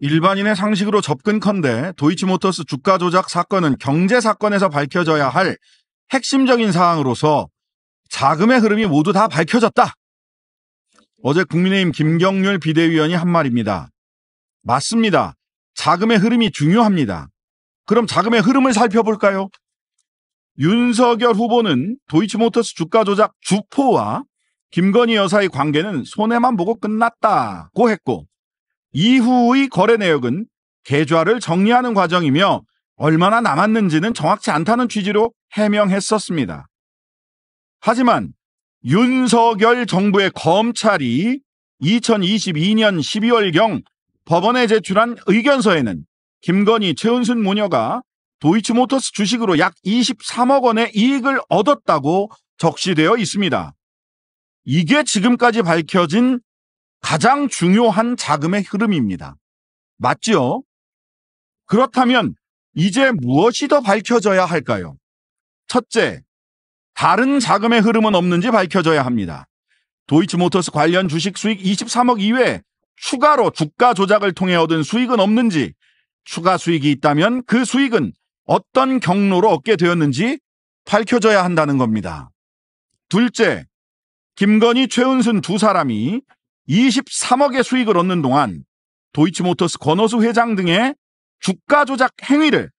일반인의 상식으로 접근컨대 도이치모터스 주가 조작 사건은 경제 사건에서 밝혀져야 할 핵심적인 사항으로서 자금의 흐름이 모두 다 밝혀졌다. 어제 국민의힘 김경률 비대위원이 한 말입니다. 맞습니다. 자금의 흐름이 중요합니다. 그럼 자금의 흐름을 살펴볼까요? 윤석열 후보는 도이치모터스 주가 조작 주포와 김건희 여사의 관계는 손해만 보고 끝났다고 했고 이후의 거래 내역은 계좌를 정리하는 과정이며 얼마나 남았는지는 정확치 않다는 취지로 해명했었습니다. 하지만 윤석열 정부의 검찰이 2022년 12월경 법원에 제출한 의견서에는 김건희, 최은순 모녀가 도이치모터스 주식으로 약 23억 원의 이익을 얻었다고 적시되어 있습니다. 이게 지금까지 밝혀진 가장 중요한 자금의 흐름입니다. 맞지요? 그렇다면 이제 무엇이 더 밝혀져야 할까요? 첫째, 다른 자금의 흐름은 없는지 밝혀져야 합니다. 도이치모터스 관련 주식 수익 23억 이외에 추가로 주가 조작을 통해 얻은 수익은 없는지, 추가 수익이 있다면 그 수익은 어떤 경로로 얻게 되었는지 밝혀져야 한다는 겁니다. 둘째, 김건희, 최은순 두 사람이 23억의 수익을 얻는 동안 도이치모터스 권호수 회장 등의 주가 조작 행위를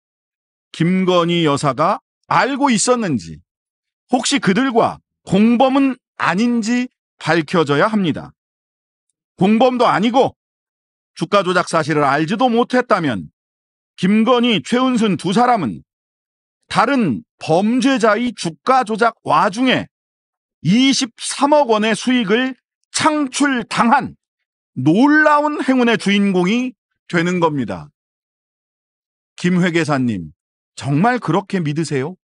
김건희 여사가 알고 있었는지 혹시 그들과 공범은 아닌지 밝혀져야 합니다. 공범도 아니고 주가 조작 사실을 알지도 못했다면 김건희, 최은순 두 사람은 다른 범죄자의 주가 조작 와중에 23억 원의 수익을 창출당한 놀라운 행운의 주인공이 되는 겁니다. 김 회계사님, 정말 그렇게 믿으세요?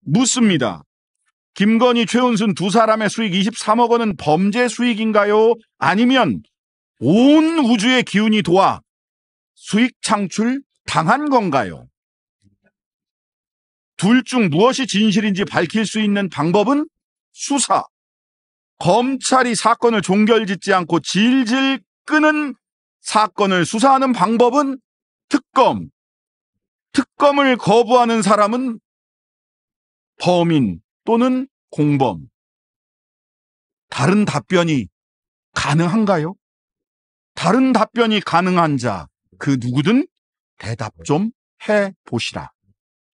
묻습니다. 김건희, 최은순 두 사람의 수익 23억 원은 범죄 수익인가요? 아니면 온 우주의 기운이 도와 수익 창출 당한 건가요? 둘 중 무엇이 진실인지 밝힐 수 있는 방법은 수사. 검찰이 사건을 종결짓지 않고 질질 끄는 사건을 수사하는 방법은 특검. 특검을 거부하는 사람은 범인 또는 공범. 다른 답변이 가능한가요? 다른 답변이 가능한 자, 그 누구든 대답 좀 해 보시라.